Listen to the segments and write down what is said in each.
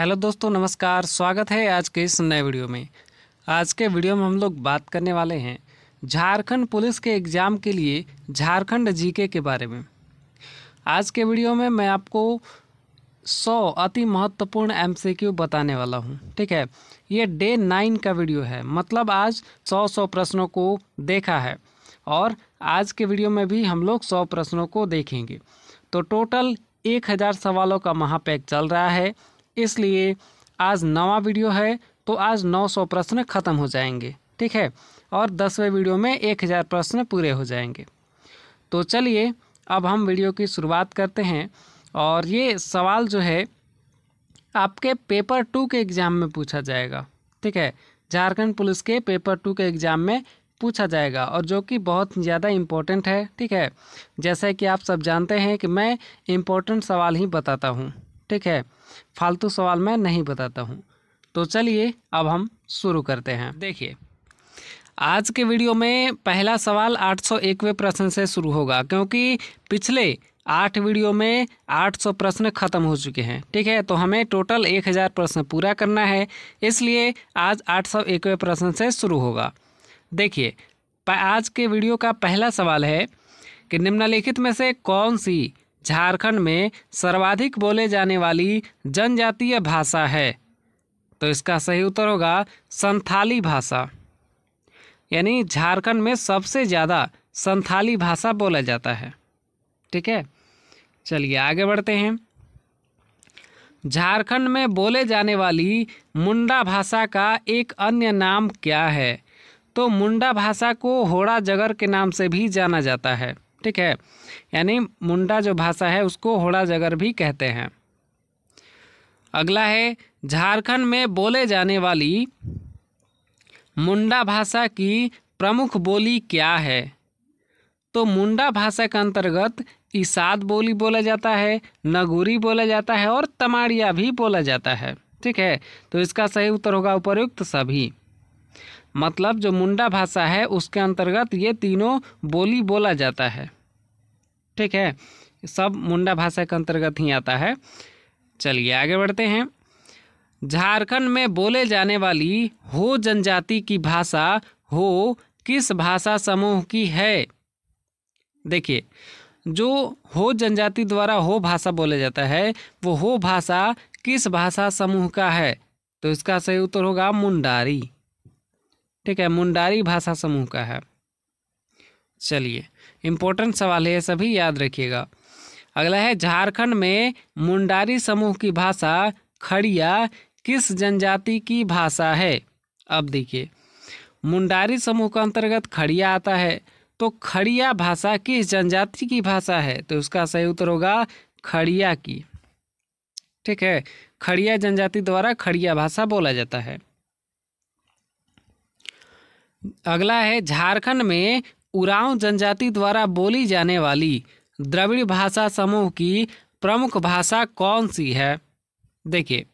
Hello दोस्तों, नमस्कार, स्वागत है आज के इस नए वीडियो में। आज के वीडियो में हम लोग बात करने वाले हैं झारखंड पुलिस के एग्ज़ाम के लिए झारखंड जीके के बारे में। आज के वीडियो में मैं आपको 100 अति महत्वपूर्ण एमसीक्यू बताने वाला हूँ, ठीक है? ये डे नाइन का वीडियो है मतलब आज 100 100 प्रश्नों को देखा है और आज के वीडियो में भी हम लोग 100 प्रश्नों को देखेंगे। तो टोटल एक हज़ार सवालों का महापैक चल रहा है इसलिए आज नवा वीडियो है तो आज 900 प्रश्न खत्म हो जाएँगे, ठीक है? और दसवें वीडियो में 1000 प्रश्न पूरे हो जाएँगे। तो चलिए, अब हम वीडियो की शुरुआत करते हैं। और ये सवाल जो है, आपके पेपर टू के एग्ज़ाम में पूछा जाएगा, ठीक है? झारखंड पुलिस के पेपर टू के एग्ज़ाम में पूछा जाएगा, और जो कि बहुत ज़्यादा इम्पोर्टेंट है, ठीक है? जैसे कि आप सब जानते हैं कि मैं इम्पोर्टेंट सवाल ही बताता हूँ। ठीक है? फालतू सवाल मैं नहीं बताता हूँ। तो चलिए, अब हम शुरू करते हैं। देखिए, आज के वीडियो में पहला सवाल आठ सौ एकवें प्रश्न से शुरू होगा, क्योंकि पिछले आठ वीडियो में 800 प्रश्न खत्म हो चुके हैं। ठीक है तो हमें टोटल 1000 प्रश्न पूरा करना है, इसलिए आज आठ सौ एकवें प्रश्न से शुरू होगा। देखिए आज के वीडियो का पहला सवाल है कि निम्नलिखित में से कौन सी झारखंड में सर्वाधिक बोले जाने वाली जनजातीय भाषा है। तो इसका सही उत्तर होगा संथाली भाषा। यानी झारखंड में सबसे ज़्यादा संथाली भाषा बोला जाता है। ठीक है? चलिए आगे बढ़ते हैं। झारखंड में बोले जाने वाली मुंडा भाषा का एक अन्य नाम क्या है? तो मुंडा भाषा को होड़ा जगर के नाम से भी जाना जाता है। ठीक है? यानी मुंडा जो भाषा है, उसको होड़ा जगर भी कहते हैं। अगला है, झारखंड में बोले जाने वाली मुंडा भाषा की प्रमुख बोली क्या है? तो मुंडा भाषा के अंतर्गत ईसाद बोली बोला जाता है, नगुरी बोला जाता है और तमाड़िया भी बोला जाता है। ठीक है? तो इसका सही उत्तर होगा उपयुक्त सभी। मतलब जो मुंडा भाषा है, उसके अंतर्गत ये तीनों बोली बोला जाता है। ठीक है? सब मुंडा भाषा के अंतर्गत ही आता है। चलिए आगे बढ़ते हैं। झारखंड में बोले जाने वाली हो जनजाति की भाषा हो किस भाषा समूह की है? देखिए, जो हो जनजाति द्वारा हो भाषा बोले जाता है, वो हो भाषा किस भाषा समूह का है? तो इसका सही उत्तर होगा मुंडारी। ठीक है, मुंडारी भाषा समूह का है। चलिए इम्पोर्टेंट सवाल है सभी याद रखिएगा। अगला है, झारखंड में मुंडारी समूह की भाषा खड़िया किस जनजाति की भाषा है? अब देखिए, मुंडारी समूह का अंतर्गत खड़िया आता है तो खड़िया भाषा किस जनजाति की भाषा है? तो उसका सही उत्तर होगा, खड़िया की। ठीक है, खड़िया जनजाति द्वारा खड़िया भाषा बोला जाता है। अगला है, झारखंड में उरांव जनजाति द्वारा बोली जाने वाली द्रविड़ भाषा समूह की प्रमुख भाषा कौन सी है? देखिए,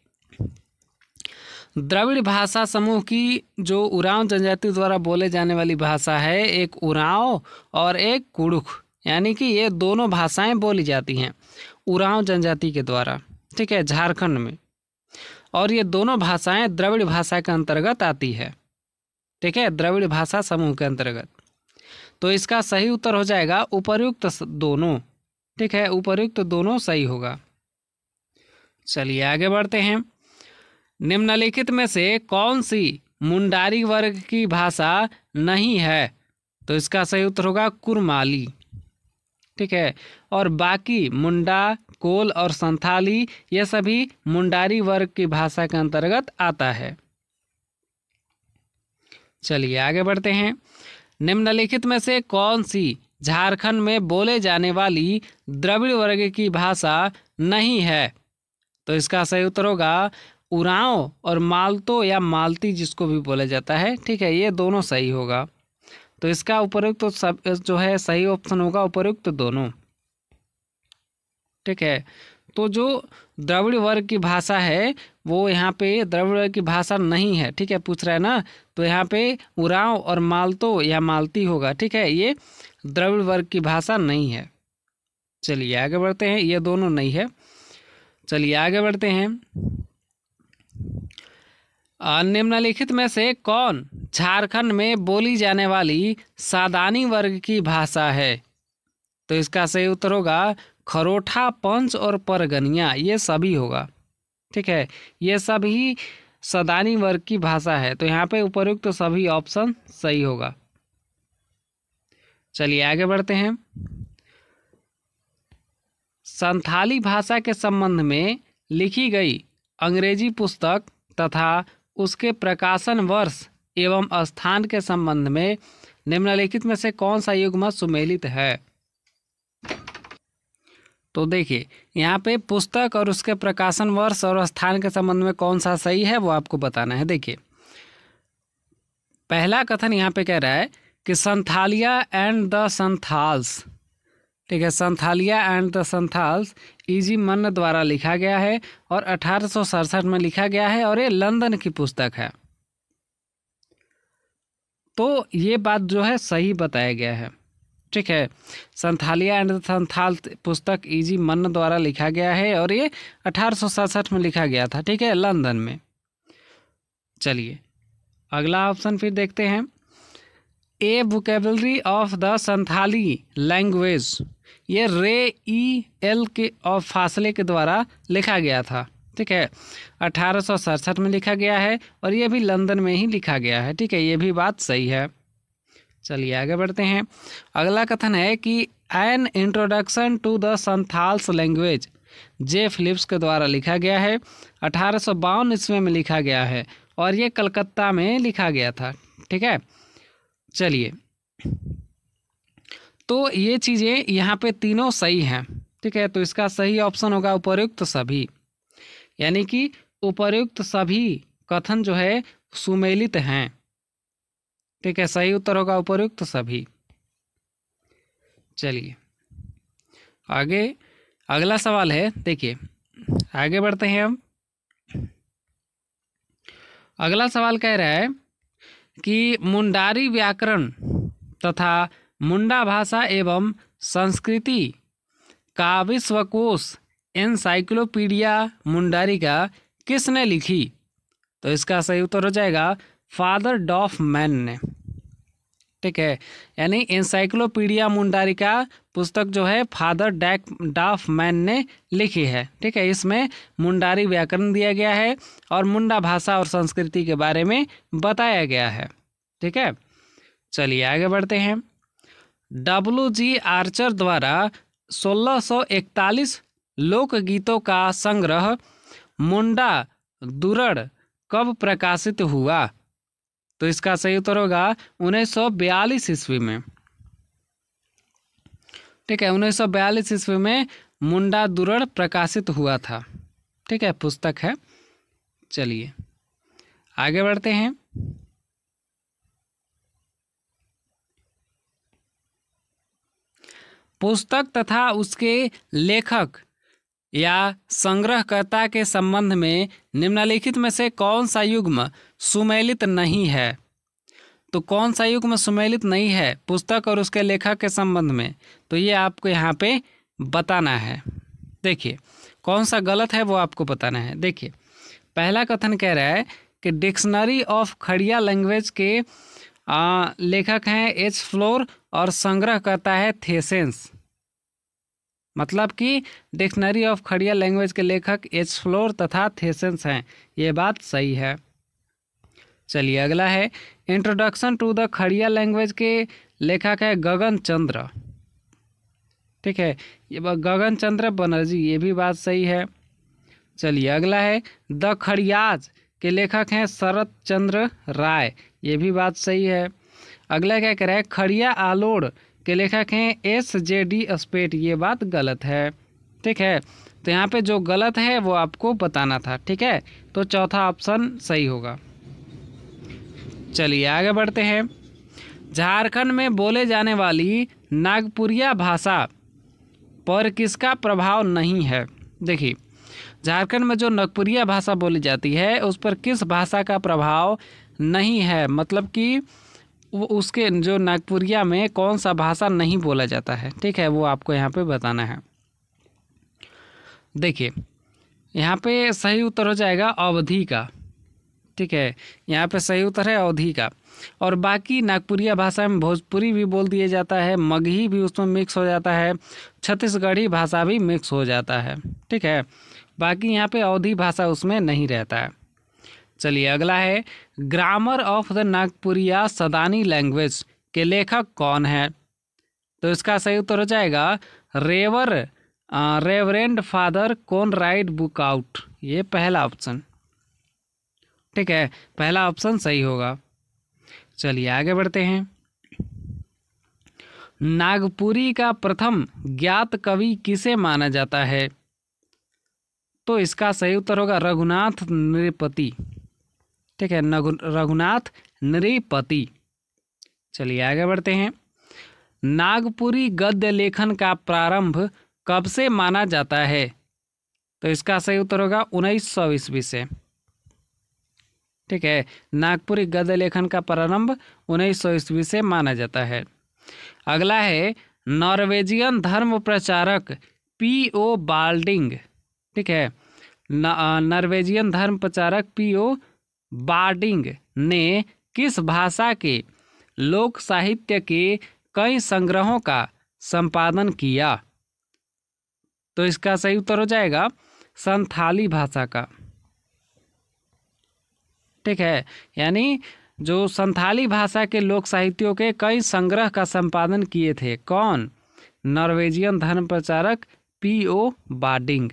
द्रविड़ भाषा समूह की जो उरांव जनजाति द्वारा बोले जाने वाली भाषा है, एक उरांव और एक कुड़ुख, यानी कि ये दोनों भाषाएँ बोली जाती हैं उरांव जनजाति के द्वारा। ठीक है, झारखंड में। और ये दोनों भाषाएँ द्रविड़ भाषा के अंतर्गत आती है। ठीक है, द्रविड़ भाषा समूह के अंतर्गत। तो इसका सही उत्तर हो जाएगा उपर्युक्त दोनों। ठीक है उपर्युक्त दोनों सही होगा। चलिए आगे बढ़ते हैं। निम्नलिखित में से कौन सी मुंडारी वर्ग की भाषा नहीं है? तो इसका सही उत्तर होगा कुरमाली। ठीक है, और बाकी मुंडा, कोल और संथाली, ये सभी मुंडारी वर्ग की भाषा के अंतर्गत आता है। चलिए आगे बढ़ते हैं। निम्नलिखित में से कौन सी झारखंड में बोले जाने वाली द्रविड़ वर्ग की भाषा नहीं है? तो इसका सही उत्तर होगा, उराव और मालतो या मालती जिसको भी बोला जाता है। ठीक है, ये दोनों सही होगा। तो इसका उपयुक्त तो सब जो है, सही ऑप्शन होगा उपयुक्त तो दोनों। ठीक है तो जो द्रविड़ वर्ग की भाषा है, वो यहाँ पे द्रविड़ वर्ग की भाषा नहीं है, ठीक है, पूछ रहा है ना? तो यहाँ पे उराव और मालतो या मालती होगा, ठीक है, ये द्रविड़ वर्ग की भाषा नहीं है। चलिए आगे बढ़ते हैं, ये दोनों नहीं है। चलिए आगे बढ़ते हैं। निम्नलिखित में से कौन झारखंड में बोली जाने वाली सादानी वर्ग की भाषा है? तो इसका सही उत्तर होगा खरोठा, पंच और परगनिया, ये सभी होगा। ठीक है? ये सभी सदानी वर्ग की भाषा है तो यहाँ पे उपयुक्त तो सभी ऑप्शन सही होगा। चलिए आगे बढ़ते हैं। संथाली भाषा के संबंध में लिखी गई अंग्रेज़ी पुस्तक तथा उसके प्रकाशन वर्ष एवं स्थान के संबंध में निम्नलिखित में से कौन सा युग्म सुमेलित है? तो देखिए, यहाँ पे पुस्तक और उसके प्रकाशन वर्ष और स्थान के संबंध में कौन सा सही है वो आपको बताना है। देखिए, पहला कथन यहाँ पे कह रहा है कि संथालिया एंड द संथाल्स, ठीक है, Santhalia and the Santhals E G Man द्वारा लिखा गया है और अठारह में लिखा गया है और ये लंदन की पुस्तक है। तो ये बात जो है सही बताया गया है। ठीक है। संथालिया एंड संथाल पुस्तक इजी मन द्वारा लिखा गया है और ये अठारह में लिखा गया था, ठीक है, लंदन में। चलिए, अगला ऑप्शन फिर देखते हैं। A vocabulary of the Santhali language ये रे, ई, एल के, और फासले के द्वारा लिखा गया था, ठीक है। अठारह में लिखा गया है और ये भी लंदन में ही लिखा गया है, ठीक है, ये भी बात सही है। चलिए आगे बढ़ते हैं। अगला कथन है कि an introduction to the Santhals language J Philips के द्वारा लिखा गया है। अठारह सौ बावन ईस्वी में लिखा गया है और ये कलकत्ता में लिखा गया था। ठीक है? चलिए। तो ये चीज़ें यहाँ पे तीनों सही हैं। ठीक है? तो इसका सही ऑप्शन होगा उपयुक्त सभी। यानी कि उपयुक्त सभी कथन जो है सुमेलित हैं। ठीक है, सही उत्तर होगा उपयुक्त सभी। चलिए, आगे, अगला सवाल है, देखिए, आगे बढ़ते हैं हम। अगला सवाल कह रहा है कि मुंडारी व्याकरण तथा मुंडा भाषा एवं संस्कृति का विश्वकोश एनसाइक्लोपीडिया मुंडारी का किसने लिखी? तो इसका सही उत्तर हो जाएगा फादर डॉफ मैन ने। ठीक है, यानी मुंडारी का पुस्तक जो है फादर डैक, डाफ मैन ने लिखी है। ठीक है, इसमें मुंडारी व्याकरण दिया गया है और मुंडा भाषा और संस्कृति के बारे में बताया गया है। ठीक है, चलिए आगे बढ़ते हैं। डब्ल्यू जी आर्चर द्वारा 1641 लोकगीतों का संग्रह मुंडा दुरड़ कब प्रकाशित हुआ? तो इसका सही उत्तर होगा उन्नीस सौ बयालीस ईस्वी में। ठीक है, उन्नीस सौ बयालीस ईस्वी में मुंडा दुरड़ प्रकाशित हुआ था। ठीक है, पुस्तक है। चलिए, आगे बढ़ते हैं। पुस्तक तथा उसके लेखक या संग्रहकर्ता के संबंध में निम्नलिखित में से कौन सा युग्म सुमेलित नहीं है? तो कौन सा युग्म सुमेलित नहीं है पुस्तक और उसके लेखक के संबंध में? तो ये आपको यहाँ पे बताना है। देखिए कौन सा गलत है वो आपको बताना है। देखिए पहला कथन कह रहा है कि डिक्शनरी ऑफ़ खड़िया लैंग्वेज के आ, लेखक हैं एच फ्लोर और संग्रह करता है थेसेंस। मतलब कि डिक्शनरी ऑफ़ खड़िया लैंग्वेज के लेखक एच फ्लोर तथा थेसेंस हैं। ये बात सही है। चलिए अगला है introduction to the Kharia language के लेखक है गगन चंद्र। ठीक है, ये गगन चंद्र बनर्जी, ये भी बात सही है। चलिए अगला है, द खड़ियाज के लेखक हैं शरद चंद्र राय, ये भी बात सही है। अगला क्या कह रहा है, खड़िया आलोड़ के लेखक हैं एस जे डी स्पेट। ये बात गलत है। ठीक है? तो यहाँ पे जो गलत है, वो आपको बताना था। ठीक है? तो चौथा ऑप्शन सही होगा। चलिए आगे बढ़ते हैं। झारखंड में बोले जाने वाली नागपुरिया भाषा पर किसका प्रभाव नहीं है? देखिए, झारखंड में जो नागपुरिया भाषा बोली जाती है, उस पर किस भाषा का प्रभाव नहीं है? मतलब कि उसके जो नागपुरिया में कौन सा भाषा नहीं बोला जाता है, ठीक है, वो आपको यहाँ पे बताना है। देखिए, यहाँ पे सही उत्तर हो जाएगा अवधि का, ठीक है, यहाँ पे सही उत्तर है अवधि का। और बाकी नागपुरिया भाषा में भोजपुरी भी बोल दिया जाता है, मगही भी उसमें मिक्स हो जाता है, छत्तीसगढ़ी भाषा भी मिक्स हो जाता है, ठीक है। बाकी यहाँ पे अवधि भाषा उसमें नहीं रहता है। चलिए, अगला है grammar of the Nagpuria Sadani language के लेखक कौन है? तो इसका सही उत्तर हो जाएगा रेवर reverend father Konrad book out ये पहला ऑप्शन ठीक है, पहला ऑप्शन सही होगा। चलिए आगे बढ़ते हैं। नागपुरी का प्रथम ज्ञात कवि किसे माना जाता है? तो इसका सही उत्तर होगा रघुनाथ नृपति। ठीक है रघुनाथ नृपति। चलिए आगे बढ़ते हैं। नागपुरी गद्य लेखन का प्रारंभ कब से माना जाता है? तो इसका सही उत्तर होगा उन्नीस सौ ईस्वी से। ठीक है, नागपुरी गद्य लेखन का प्रारंभ उन्नीस सौ ईस्वी से माना जाता है। अगला है, नॉर्वेजियन धर्म प्रचारक पी ओ बाल्डिंग। ठीक है नॉर्वेजियन धर्म प्रचारक पी ओ बार्डिंग ने किस भाषा के लोक साहित्य के कई संग्रहों का संपादन किया? तो इसका सही उत्तर हो जाएगा संथाली भाषा का। ठीक है, यानी जो संथाली भाषा के लोक साहित्यों के कई संग्रह का संपादन किए थे, कौन? नॉर्वेजियन धर्म प्रचारक पी ओ बार्डिंग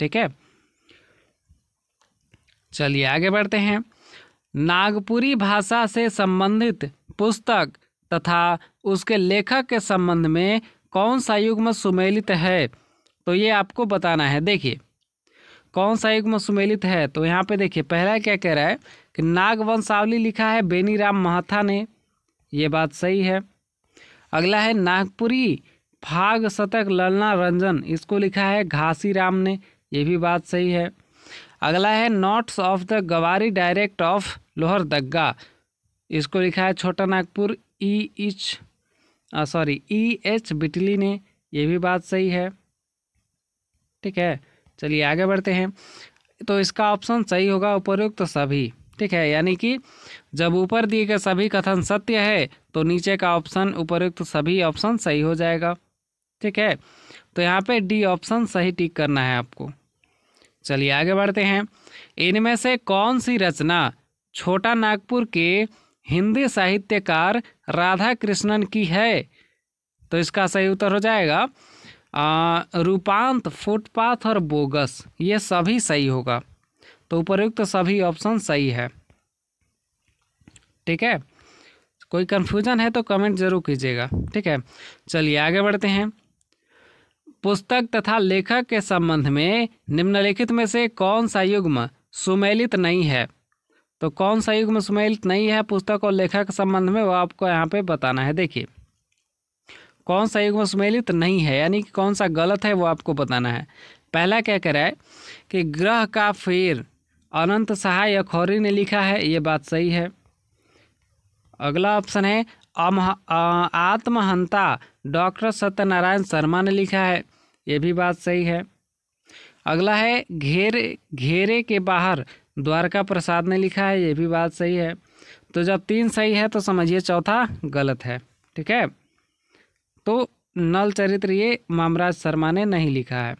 ठीक है चलिए आगे बढ़ते हैं। नागपुरी भाषा से संबंधित पुस्तक तथा उसके लेखक के संबंध में कौन सा युग्म सुमेलित है? तो ये आपको बताना है। देखिए, कौन सा युग्म सुमेलित है? तो यहाँ पे देखिए, पहला क्या कह रहा है कि नागवंशावली लिखा है बेनीराम महाथा ने। ये बात सही है। अगला है, नागपुरी फाग शतक ललना रंजन। इसको लिखा है घासी राम ने। ये भी बात सही है। अगला है notes of the Gawari direct of Lohardaga. इसको लिखा है Chota Nagpur, E H sorry, E H Whitley ने, ये भी बात सही है। ठीक है, चलिए आगे बढ़ते हैं। तो इसका ऑप्शन सही होगा उपयुक्त सभी। ठीक है, यानी कि जब ऊपर दिए गए सभी कथन सत्य है तो नीचे का ऑप्शन उपयुक्त सभी ऑप्शन सही हो जाएगा। ठीक है तो यहाँ पे डी ऑप्शन सही टिक करना है आपको। चलिए आगे बढ़ते हैं। इनमें से कौन सी रचना छोटा नागपुर के हिंदी साहित्यकार राधा कृष्णन की है? तो इसका सही उत्तर हो जाएगा रूपांत, फुटपाथ और बोगस। ये सभी सही होगा। तो उपयुक्त सभी ऑप्शन सही है। ठीक है? कोई कंफ्यूजन है तो कमेंट ज़रूर कीजिएगा। ठीक है? चलिए आगे बढ़ते हैं। पुस्तक तथा लेखक के संबंध में निम्नलिखित में से कौन सा युग्म सुमेलित नहीं है? तो कौन सा युग्म सुमेलित नहीं है पुस्तक और लेखक के संबंध में, वो आपको यहाँ पे बताना है। देखिए, कौन सा युग्म सुमेलित नहीं है, यानी कि कौन सा गलत है, वो आपको बताना है। पहला क्या कह रहा है कि ग्रह का फेर अनंत सहाय अखौरी ने लिखा है, ये बात सही है। अगला ऑप्शन है आत्महंता डॉक्टर सत्यनारायण शर्मा ने लिखा है। ये भी बात सही है। अगला है, घेरे घेरे के बाहर द्वारका प्रसाद ने लिखा है। ये भी बात सही है। तो जब तीन सही है तो समझिए चौथा गलत है। ठीक है? तो नल चरित्र ये मामराज शर्मा ने नहीं लिखा है।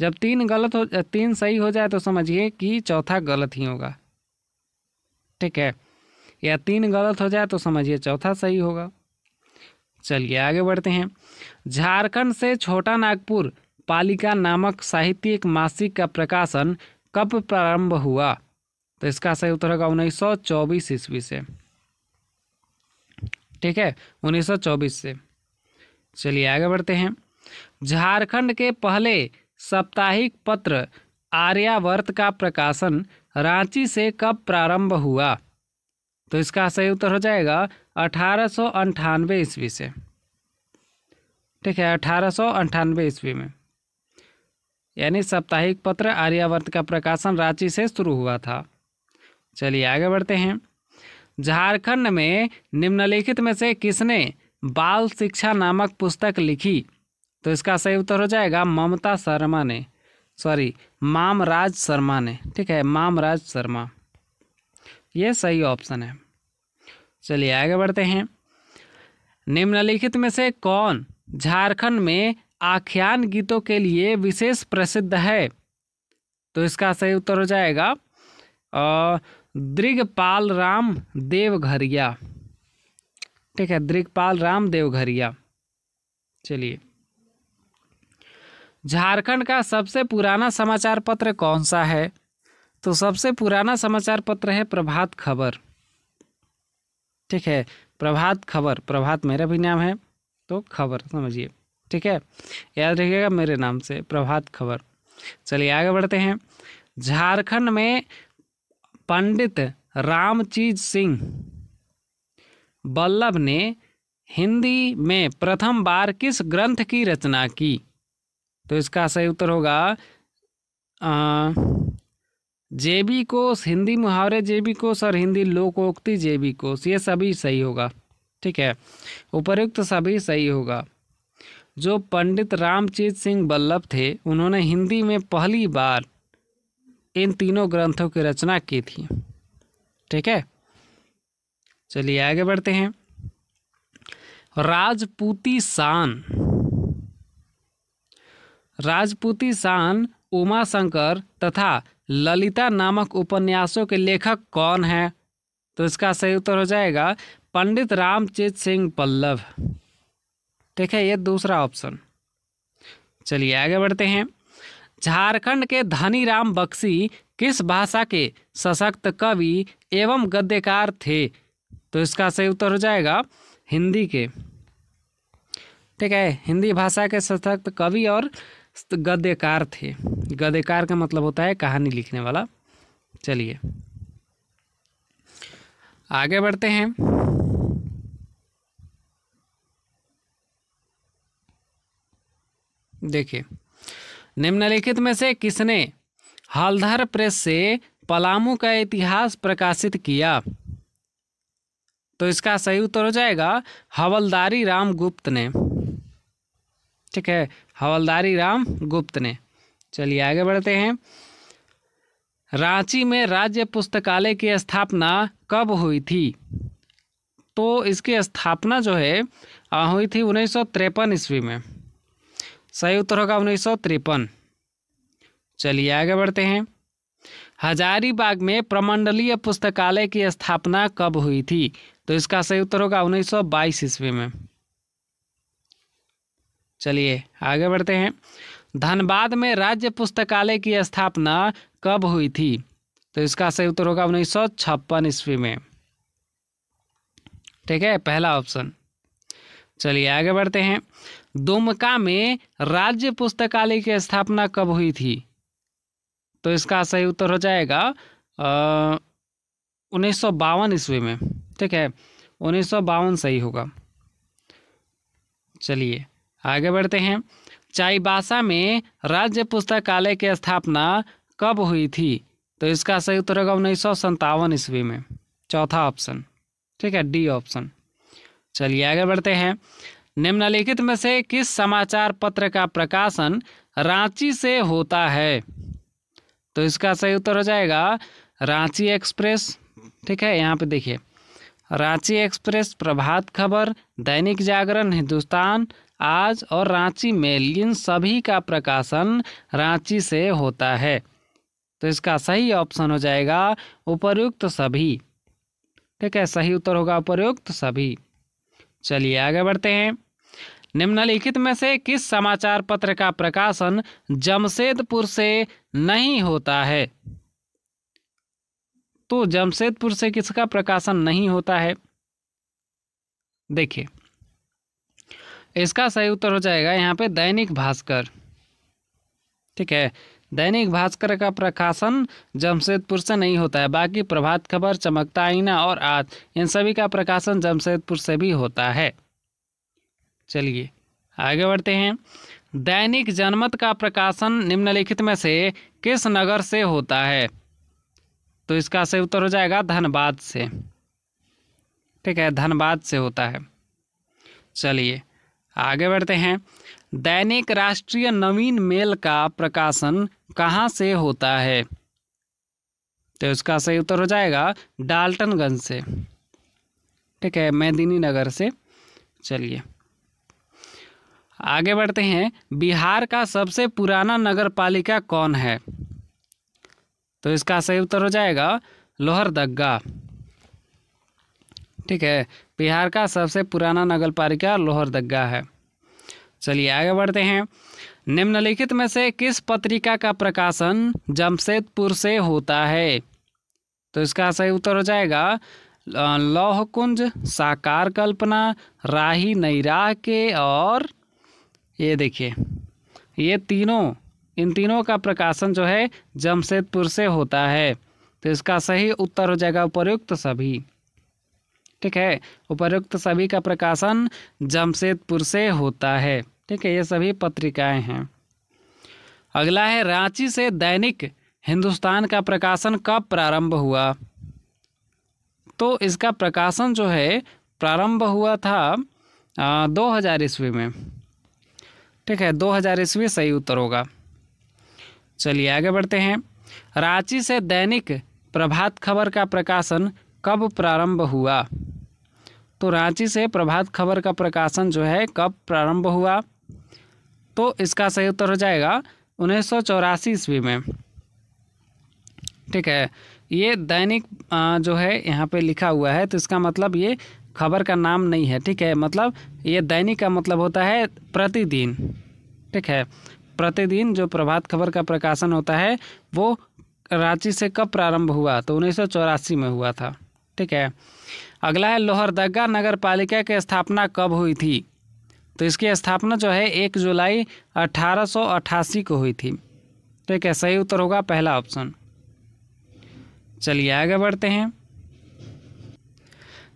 जब तीन गलत हो, तीन सही हो जाए तो समझिए कि चौथा गलत ही होगा। ठीक है? या तीन गलत हो जाए तो समझिए चौथा सही होगा। चलिए आगे बढ़ते हैं। झारखंड से छोटा नागपुर, पालिका नामक साहित्यिक मासिक का प्रकाशन कब प्रारंभ हुआ? तो इसका सही उत्तर होगा उन्नीस सौ चौबीस ईस्वी से। ठीक है, उन्नीस सौ चौबीस से। चलिए आगे बढ़ते हैं। झारखंड के पहले साप्ताहिक पत्र आर्यावर्त का प्रकाशन रांची से कब प्रारंभ हुआ? तो इसका सही उत्तर हो जाएगा अठारह सौ अंठानवे ईस्वी से। ठीक है, अठारह सौ अंठानवे ईस्वी में। यानी साप्ताहिक पत्र आर्यावर्त का प्रकाशन रांची से शुरू हुआ था। चलिए आगे बढ़ते हैं। झारखंड में निम्नलिखित में से किसने बाल शिक्षा नामक पुस्तक लिखी? तो इसका सही उत्तर हो जाएगा ममता शर्मा ने। सॉरी, मामराज शर्मा ने। ठीक है, मामराज शर्मा। ये सही ऑप्शन है। चलिए आगे बढ़ते हैं। निम्नलिखित में से कौन झारखंड में आख्यान गीतों के लिए विशेष प्रसिद्ध है? तो इसका सही उत्तर हो जाएगा दृगपाल राम देवघरिया। ठीक है, दृगपाल राम देवघरिया। चलिए। झारखंड का सबसे पुराना समाचार पत्र कौन सा है? तो सबसे पुराना समाचार पत्र है प्रभात खबर। ठीक है, प्रभात खबर, प्रभात मेरा भी नाम है तो खबर समझिए, ठीक है? याद रखिएगा मेरे नाम से, प्रभात खबर। चलिए आगे बढ़ते हैं। झारखंड में पंडित रामचीज सिंह बल्लभ ने हिंदी में प्रथम बार किस ग्रंथ की रचना की? तो इसका सही उत्तर होगा जेबी कोश हिंदी मुहावरे, जेबी कोश और हिंदी लोकोक्ति, जेबी कोश ये सभी सही होगा। ठीक है? उपयुक्त सभी सही होगा। जो पंडित रामचीत सिंह बल्लभ थे, उन्होंने हिंदी में पहली बार इन तीनों ग्रंथों की रचना की थी। ठीक है? चलिए आगे बढ़ते हैं। राजपूती शान राजपूती शान उमा शंकर तथा ललिता नामक उपन्यासों के लेखक कौन है? तो इसका सही उत्तर हो जाएगा पंडित रामचीत सिंह पल्लव। ठीक है, ये दूसरा ऑप्शन चलिए आगे बढ़ते हैं। झारखंड के धनी राम बख्शी किस भाषा के सशक्त कवि एवं गद्यकार थे? तो इसका सही उत्तर हो जाएगा हिंदी के। ठीक है, हिंदी भाषा के सशक्त कवि और गद्यकार थे। गद्यकार का मतलब होता है कहानी लिखने वाला। चलिए। आगे बढ़ते हैं। देखिए। निम्नलिखित में से किसने हलधर प्रेस से पलामू का इतिहास प्रकाशित किया? तो इसका सही उत्तर हो जाएगा हवलदारी रामगुप्त ने। ठीक है हवलदारी राम गुप्त ने। चलिए आगे बढ़ते हैं। रांची में राज्य पुस्तकालय की स्थापना कब हुई थी? तो इसकी स्थापना जो है हुई थी उन्नीस सौ तिरपन ईस्वी में। सही उत्तर होगा उन्नीस सौ तिरपन। चलिए आगे बढ़ते हैं। हजारीबाग में प्रमंडलीय पुस्तकालय की स्थापना कब हुई थी? तो इसका सही उत्तर होगा उन्नीस सौ बाईस ईस्वी में। चलिए, आगे बढ़ते हैं। धनबाद में राज्य पुस्तकालय की स्थापना कब हुई थी? तो इसका सही उत्तर होगा उन्नीस सौ छप्पन ईस्वी में। ठीक है, पहला ऑप्शन। चलिए, आगे बढ़ते हैं। दुमका में राज्य पुस्तकालय की स्थापना कब हुई थी? तो इसका सही उत्तर हो जाएगा उन्नीस सौ बावन ईस्वी में। ठीक है, उन्नीस सौ बावन सही होगा। चलिए आगे बढ़ते हैं। चाईबासा में राज्य पुस्तकालय की स्थापना कब हुई थी? तो इसका सही उत्तर होगा उन्नीस सौ संतावन ईस्वी में। चौथा ऑप्शन। ठीक है, डी ऑप्शन। चलिए आगे बढ़ते हैं। निम्नलिखित में से किस समाचार पत्र का प्रकाशन रांची से होता है? तो इसका सही उत्तर हो जाएगा रांची एक्सप्रेस। ठीक है, यहाँ पे देखिए। रांची एक्सप्रेस, प्रभात खबर, दैनिक जागरण, हिंदुस्तान आज और रांची मेल इन सभी का प्रकाशन रांची से होता है। तो इसका सही ऑप्शन हो जाएगा उपयुक्त सभी। ठीक है, सही उत्तर होगा उपयुक्त सभी। चलिए आगे बढ़ते हैं। निम्नलिखित में से किस समाचार पत्र का प्रकाशन जमशेदपुर से नहीं होता है? तो जमशेदपुर से किसका प्रकाशन नहीं होता है? देखिए इसका सही उत्तर हो जाएगा यहाँ पे दैनिक भास्कर। ठीक है, दैनिक भास्कर का प्रकाशन जमशेदपुर से नहीं होता है, बाकी प्रभात खबर, चमकता आईना और आज इन सभी का प्रकाशन जमशेदपुर से भी होता है। चलिए, आगे बढ़ते हैं। दैनिक जनमत का प्रकाशन निम्नलिखित में से किस नगर से होता है? तो इसका सही उत्तर हो जाएगा धनबाद से। ठीक है, धनबाद से होता है। चलिए आगे बढ़ते हैं। दैनिक राष्ट्रीय नवीन मेल का प्रकाशन कहाँ से होता है? तो इसका सही उत्तर हो जाएगा डाल्टनगंज से। ठीक है मेदिनी नगर से। चलिए। आगे बढ़ते हैं। बिहार का सबसे पुराना नगर पालिका कौन है? तो इसका सही उत्तर हो जाएगा लोहरदग्गा ठीक है बिहार का सबसे पुराना नगर पालिका लोहरदग्गा है। चलिए आगे बढ़ते हैं। निम्नलिखित में से किस पत्रिका का प्रकाशन जमशेदपुर से होता है? तो इसका सही उत्तर हो जाएगा लौह कुंज साकार कल्पना, राही नई राह के और ये देखिए, ये तीनों, इन तीनों का प्रकाशन जो है जमशेदपुर से होता है। तो इसका सही उत्तर हो जाएगा उपयुक्त सभी। ठीक है? उपयुक्त सभी का प्रकाशन जमशेदपुर से होता है। ठीक है ये सभी पत्रिकाएँ हैं। अगला है रांची से दैनिक हिंदुस्तान का प्रकाशन कब प्रारंभ हुआ? तो इसका प्रकाशन जो है प्रारंभ हुआ था आ, दो हज़ार ईस्वी में। ठीक है दो हज़ार ईस्वी सही उत्तर होगा। चलिए आगे बढ़ते हैं। रांची से दैनिक प्रभात खबर का प्रकाशन कब प्रारंभ हुआ? तो रांची से प्रभात खबर का प्रकाशन जो है, कब प्रारंभ हुआ? तो इसका सही उत्तर हो जाएगा उन्नीस सौ चौरासी ईस्वी में। ठीक है, ये दैनिक जो है, यहाँ पे लिखा हुआ है तो इसका मतलब ये खबर का नाम नहीं है। ठीक है मतलब ये दैनिक का मतलब होता है प्रतिदिन। ठीक है, प्रतिदिन जो प्रभात खबर का प्रकाशन होता है, वो रांची से कब प्रारंभ हुआ? तो उन्नीस सौ चौरासी में हुआ था। ठीक है अगला है लोहरदगा नगर पालिका की स्थापना कब हुई थी? तो इसकी स्थापना जो है, एक जुलाई अठारह सौ अट्ठासी को हुई थी। ठीक है सही उत्तर होगा? पहला ऑप्शन। चलिए आगे बढ़ते हैं।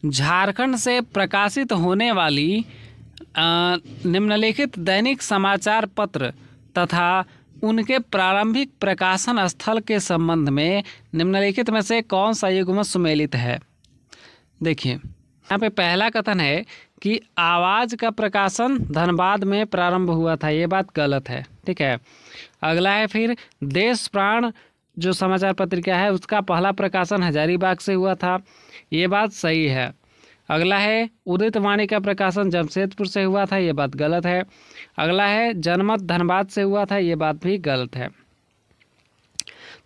झारखंड से प्रकाशित होने वाली निम्नलिखित दैनिक समाचार पत्र तथा उनके प्रारंभिक प्रकाशन स्थल के संबंध में निम्नलिखित में से कौन सा युग्म सुमेलित है? देखिए, यहाँ पे पहला कथन है कि आवाज़ का प्रकाशन धनबाद में प्रारंभ हुआ था, ये बात गलत है, ठीक है? अगला है फिर, देश प्राण, जो समाचार पत्रिका है, उसका पहला प्रकाशन हजारीबाग से हुआ था, ये बात सही है। अगला है, उदित वाणी का प्रकाशन जमशेदपुर से हुआ था, ये बात गलत है। अगला है, जनमत धनबाद से हुआ था, ये बात भी गलत है।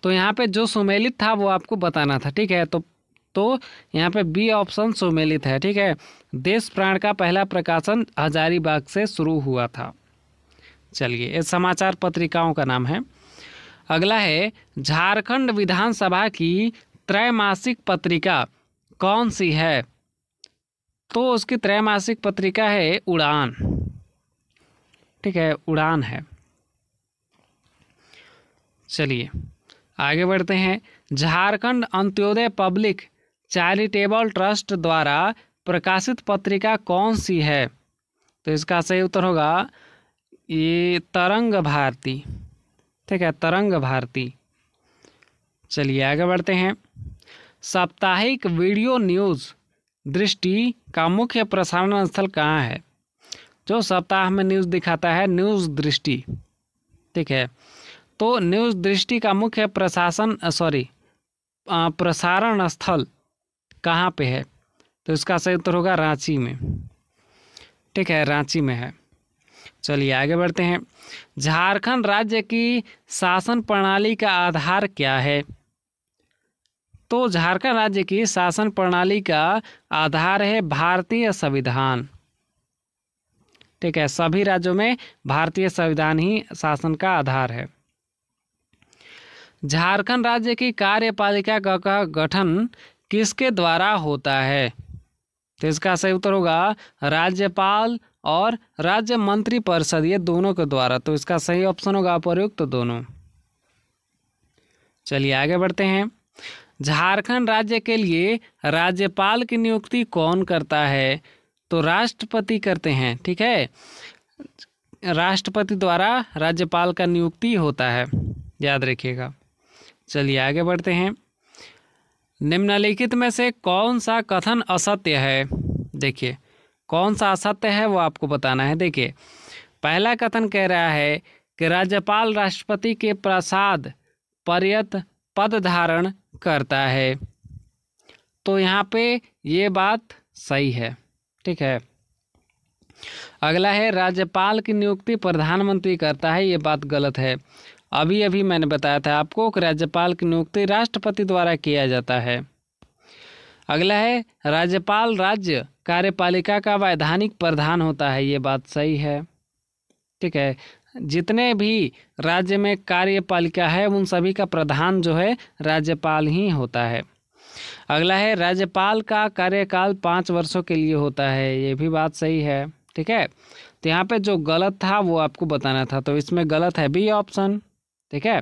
तो यहाँ पे जो सुमेलित था, वो आपको बताना था, ठीक है? तो तो यहाँ पे बी ऑप्शन सुमेलित है, ठीक है? देश प्राण का पहला प्रकाशन हजारीबाग से शुरू हुआ था। चलिए ये समाचार पत्रिकाओं का नाम है। अगला है, झारखंड विधानसभा की त्रैमासिक पत्रिका कौन सी है? तो उसकी त्रैमासिक पत्रिका है उड़ान। ठीक है, उड़ान है। चलिए, आगे बढ़ते हैं। Jharkhand Antyodaya public charitable trust द्वारा प्रकाशित पत्रिका कौन सी है? तो इसका सही उत्तर होगा, ये तरंग भारती। ठीक है, तरंग भारती। चलिए आगे बढ़ते हैं। साप्ताहिक वीडियो न्यूज़ दृष्टि का मुख्य प्रसारण स्थल कहाँ है? जो सप्ताह में न्यूज़ दिखाता है न्यूज़ दृष्टि। ठीक है तो न्यूज़ दृष्टि का मुख्य प्रशासन, सॉरी प्रसारण स्थल कहाँ पे है? तो इसका सही उत्तर होगा रांची में। ठीक है, रांची में है। चलिए आगे बढ़ते हैं। झारखंड राज्य की शासन प्रणाली का आधार क्या है? तो झारखंड राज्य की शासन प्रणाली का आधार है भारतीय संविधान। ठीक है, सभी राज्यों में भारतीय संविधान ही शासन का आधार है। झारखंड राज्य की कार्यपालिका का गठन किसके द्वारा होता है? तो इसका सही उत्तर होगा राज्यपाल और राज्य मंत्री परिषद, ये दोनों के द्वारा। तो इसका सही ऑप्शन होगा अप्रयुक्त तो दोनों। चलिए आगे बढ़ते हैं। झारखंड राज्य के लिए राज्यपाल की नियुक्ति कौन करता है? तो राष्ट्रपति करते हैं, ठीक है? राष्ट्रपति द्वारा राज्यपाल का नियुक्ति होता है। याद रखिएगा। चलिए आगे बढ़ते हैं। निम्नलिखित में से कौन सा कथन असत्य है? देखिए, कौन सा असत्य है वो आपको बताना है। देखिए, पहला कथन कह रहा है कि राज्यपाल राष्ट्रपति के प्रसाद पर्यत पद धारण करता है। तो यहाँ पे ये बात सही है, ठीक है? अगला है, राज्यपाल की नियुक्ति प्रधानमंत्री करता है, ये बात गलत है। अभी अभी मैंने बताया था आपको कि राज्यपाल की नियुक्ति राष्ट्रपति द्वारा किया जाता है। अगला है, राज्यपाल राज्य कार्यपालिका का वैधानिक प्रधान होता है, ये बात सही है। ठीक है, जितने भी राज्य में कार्यपालिका है, उन सभी का प्रधान जो है, राज्यपाल ही होता है। अगला है, राज्यपाल का कार्यकाल पाँच वर्षों के लिए होता है, ये भी बात सही है। ठीक है तो यहाँ पे जो गलत था, वो आपको बताना था तो इसमें गलत है बी ऑप्शन। ठीक है?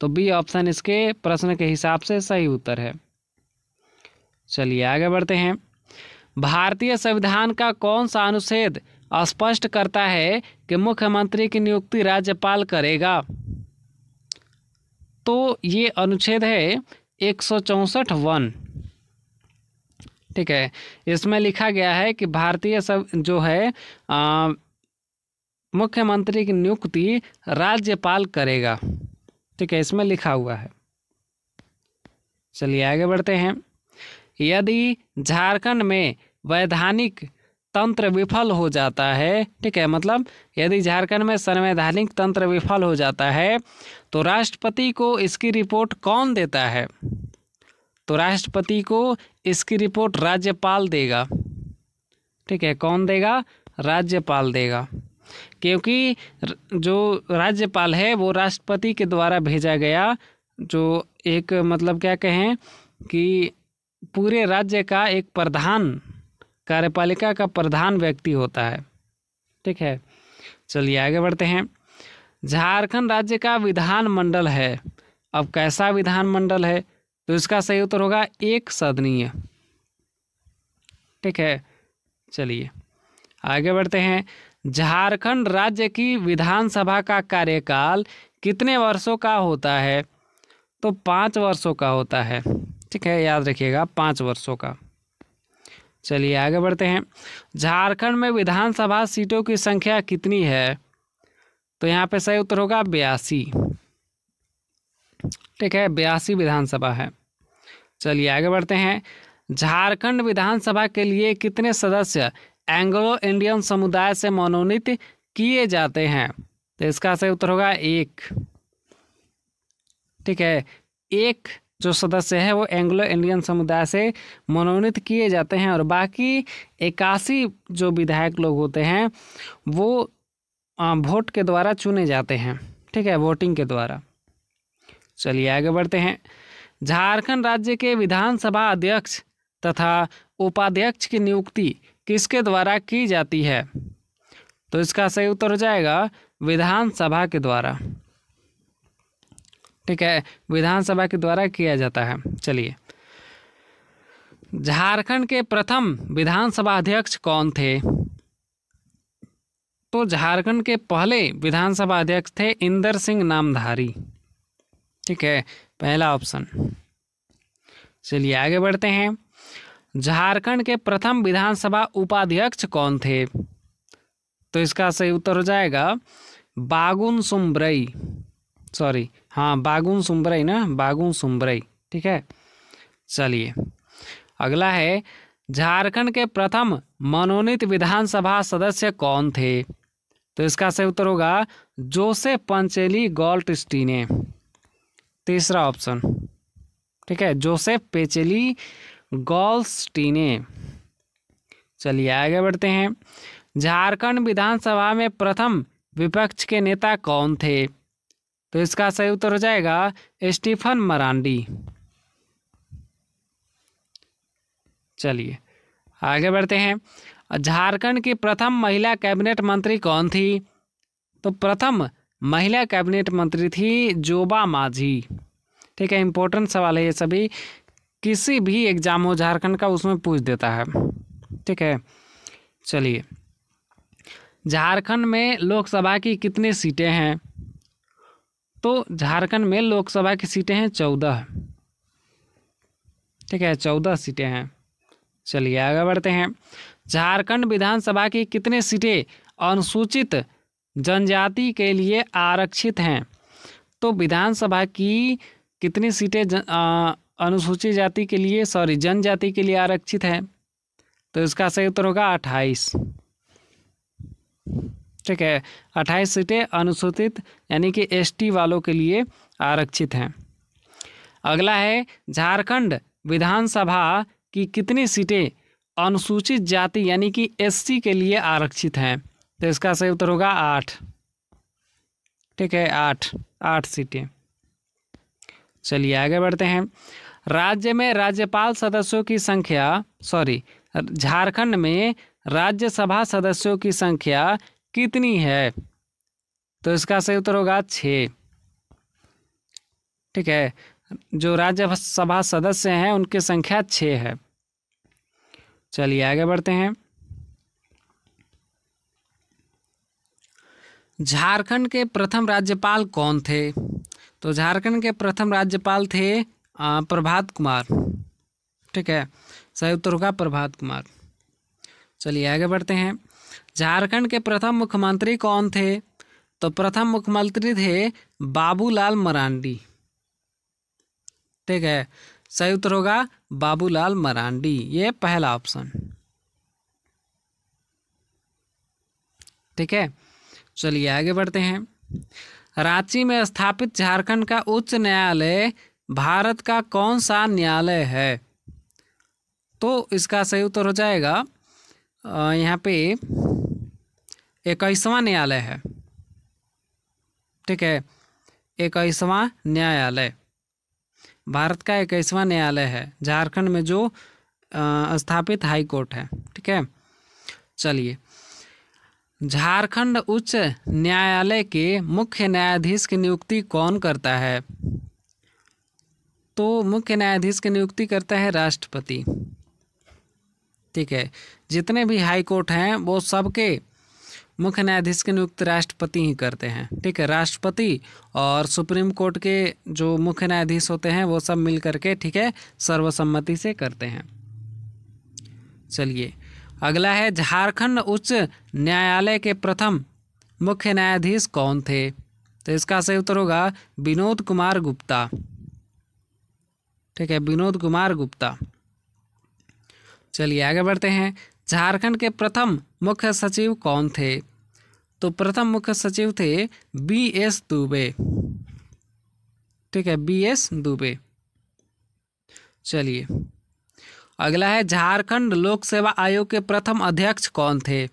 तो बी ऑप्शन इसके प्रश्न के हिसाब से सही उत्तर है। चलिए आगे बढ़ते हैं। भारतीय संविधान का कौन सा अनुच्छेद स्पष्ट करता है कि मुख्यमंत्री की नियुक्ति राज्यपाल करेगा? तो ये अनुच्छेद है एक सौ चौंसठ वन। ठीक है? इसमें लिखा गया है कि भारतीय सब जो है मुख्यमंत्री की नियुक्ति राज्यपाल करेगा। ठीक है, इसमें लिखा हुआ है। चलिए आगे बढ़ते हैं। यदि झारखंड में वैधानिक तंत्र विफल हो जाता है, ठीक है मतलब यदि झारखंड में संवैधानिक तंत्र विफल हो जाता है तो राष्ट्रपति को इसकी रिपोर्ट कौन देता है? तो राष्ट्रपति को इसकी रिपोर्ट राज्यपाल देगा। ठीक है, कौन देगा? राज्यपाल देगा। क्योंकि जो राज्यपाल है, वो राष्ट्रपति के द्वारा भेजा गया, जो एक मतलब क्या कहें कि पूरे राज्य का एक प्रधान, कार्यपालिका का प्रधान व्यक्ति होता है। ठीक है? चलिए आगे बढ़ते हैं। झारखंड राज्य का विधान मंडल है। अब कैसा विधान मंडल है? तो इसका सही उत्तर होगा एक सदनीय। ठीक है? चलिए, आगे बढ़ते हैं। झारखंड राज्य की विधानसभा का कार्यकाल कितने वर्षों का होता है? तो पाँच वर्षों का होता है। ठीक है, याद रखिएगा, पाँच वर्षों का। चलिए आगे बढ़ते हैं। झारखंड में विधानसभा सीटों की संख्या कितनी है? तो यहाँ पे सही उत्तर होगा, बयासी। ठीक है, बयासी विधानसभा है। चलिए आगे बढ़ते हैं। झारखंड विधानसभा के लिए कितने सदस्य एंग्लो इंडियन समुदाय से मनोनीत किए जाते हैं। तो इसका सही उत्तर होगा एक। ठीक है, एक जो सदस्य है वो एंग्लो इंडियन समुदाय से मनोनीत किए जाते हैं और बाकी इक्यासी जो विधायक लोग होते हैं वो वोट के द्वारा चुने जाते हैं। ठीक है, वोटिंग के द्वारा। चलिए आगे बढ़ते हैं। झारखंड राज्य के विधानसभा अध्यक्ष तथा उपाध्यक्ष की नियुक्ति किसके द्वारा की जाती है? तो इसका सही उत्तर हो जाएगा विधानसभा के द्वारा। ठीक है, विधानसभा के द्वारा किया जाता है। चलिए। झारखंड के प्रथम विधानसभा अध्यक्ष कौन थे? तो झारखंड के पहले विधानसभा अध्यक्ष थे इंदर सिंह नामधारी। ठीक है, पहला ऑप्शन। चलिए आगे बढ़ते हैं। झारखंड के प्रथम विधानसभा उपाध्यक्ष कौन थे? तो इसका सही उत्तर हो जाएगा बागुन सुमरई सॉरी हाँ बागुन सुमरई ना? बागुन सुमरई ठीक है? चलिए, अगला है झारखंड के प्रथम मनोनीत विधानसभा सदस्य कौन थे? तो इसका सही उत्तर होगा जोसेफ पंचेली गोल्ट तीसरा ऑप्शन, ठीक है? जोसेफ पेचेली गॉल्सटीने। चलिए आगे बढ़ते हैं। झारखंड विधानसभा में प्रथम विपक्ष के नेता कौन थे? तो इसका सही उत्तर हो जाएगा स्टीफन मरांडी। चलिए आगे बढ़ते हैं। झारखंड की प्रथम महिला कैबिनेट मंत्री कौन थी? तो प्रथम महिला कैबिनेट मंत्री थी जोबा माझी। ठीक है इंपॉर्टेंट सवाल है ये सभी। किसी भी एग्ज़ाम हो झारखंड का उसमें पूछ देता है। ठीक है? चलिए। झारखंड में लोकसभा की कितनी सीटें हैं? तो झारखंड में लोकसभा की सीटें हैं चौदह। ठीक है? चौदह सीटें हैं। चलिए, आगे बढ़ते हैं। झारखंड विधानसभा की कितनी सीटें अनुसूचित जनजाति के लिए आरक्षित हैं? तो विधानसभा की कितनी सीटें अनुसूचित जाति के लिए सॉरी जनजाति के लिए आरक्षित है। तो इसका सही उत्तर होगा अट्ठाईस। ठीक है, अट्ठाईस सीटें अनुसूचित, यानी कि एसटी वालों के लिए आरक्षित हैं। अगला है, झारखंड विधानसभा की कितनी सीटें अनुसूचित जाति, यानी कि एससी के लिए आरक्षित हैं? तो इसका सही उत्तर होगा आठ। ठीक है, आठ आठ सीटें। चलिए आगे बढ़ते हैं। राज्य में राज्यपाल सदस्यों की संख्या सॉरी झारखंड में राज्यसभा सदस्यों की संख्या कितनी है? तो इसका सही उत्तर होगा छ। ठीक है, जो राज्यसभा सदस्य हैं, उनकी संख्या छ है। चलिए आगे बढ़ते हैं। झारखंड के प्रथम राज्यपाल कौन थे? तो झारखंड के प्रथम राज्यपाल थे प्रभात कुमार। ठीक है? सही उत्तर होगा प्रभात कुमार। चलिए आगे बढ़ते हैं। झारखंड के प्रथम मुख्यमंत्री कौन थे? तो प्रथम मुख्यमंत्री थे बाबूलाल मरांडी। ठीक है? सही उत्तर होगा बाबूलाल मरांडी। ये पहला ऑप्शन। ठीक है? चलिए आगे बढ़ते हैं। रांची में स्थापित झारखंड का उच्च न्यायालय भारत का कौन सा न्यायालय है? तो इसका सही उत्तर हो जाएगा यहाँ पे इक्कीसवां न्यायालय है। ठीक है, इक्कीसवां न्यायालय। भारत का इक्कीसवां न्यायालय है, झारखंड में जो स्थापित हाई कोर्ट है। ठीक है, चलिए। झारखंड उच्च न्यायालय के मुख्य न्यायाधीश की नियुक्ति कौन करता है? तो मुख्य न्यायाधीश की नियुक्ति करता है राष्ट्रपति। ठीक है, जितने भी हाई कोर्ट हैं, वो सबके मुख्य न्यायाधीश की नियुक्ति राष्ट्रपति ही करते हैं। ठीक है, राष्ट्रपति और सुप्रीम कोर्ट के जो मुख्य न्यायाधीश होते हैं, वो सब मिल करके, ठीक है, सर्वसम्मति से करते हैं। चलिए, अगला है झारखंड उच्च न्यायालय के प्रथम मुख्य न्यायाधीश कौन थे? तो इसका सही उत्तर होगा विनोद कुमार गुप्ता। ठीक है, विनोद कुमार गुप्ता। चलिए आगे बढ़ते हैं। झारखंड के प्रथम मुख्य सचिव कौन थे? तो प्रथम मुख्य सचिव थे बी एस दुबे। ठीक है, बी एस दुबे। चलिए, अगला है झारखंड लोक सेवा आयोग के प्रथम अध्यक्ष कौन थे?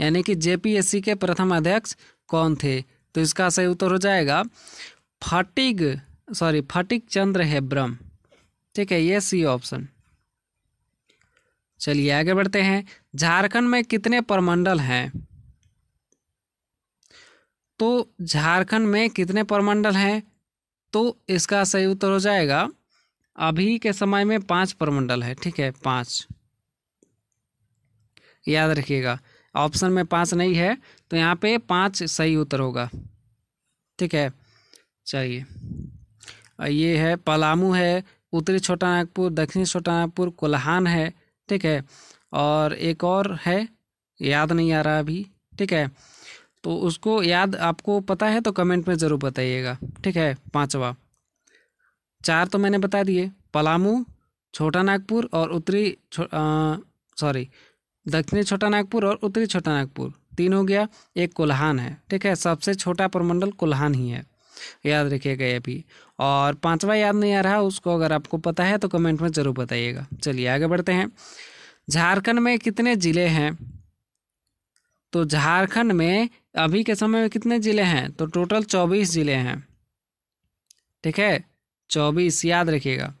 यानी कि जेपीएससी के प्रथम अध्यक्ष कौन थे? तो इसका सही उत्तर हो जाएगा फटिग, सॉरी फटिक चंद्र हेब्रम। ठीक है, ये सी ऑप्शन चलिए आगे बढ़ते हैं। झारखंड में कितने परमंडल हैं? तो झारखंड में कितने परमंडल हैं? तो इसका सही उत्तर हो जाएगा, अभी के समय में पाँच प्रमंडल है, ठीक है, पाँच। याद रखिएगा ऑप्शन में पाँच नहीं है तो यहाँ पे पाँच सही उत्तर होगा। ठीक है, चलिए। ये है, पलामू है उत्तरी छोटा नागपुर दक्षिणी छोटा नागपुर कोल्हान है, ठीक है? और एक और है, याद नहीं आ रहा अभी, ठीक है? तो उसको याद आपको पता है तो कमेंट में ज़रूर बताइएगा, ठीक है? पांचवा। चार तो मैंने बता दिए, पलामू छोटा नागपुर और उत्तरी सॉरी दक्षिणी छोटा नागपुर और उत्तरी छोटा नागपुर तीन हो गया, एक कोल्हान है, ठीक है? सबसे छोटा प्रमंडल कोल्हान ही है। याद रखिएगा ये भी। और पांचवा याद नहीं आ रहा, उसको अगर आपको पता है तो कमेंट में ज़रूर बताइएगा। चलिए आगे बढ़ते हैं। झारखंड में कितने ज़िले हैं? तो झारखंड में अभी के समय में कितने ज़िले हैं? तो टोटल चौबीस ज़िले हैं। ठीक है? चौबीस, याद रखिएगा।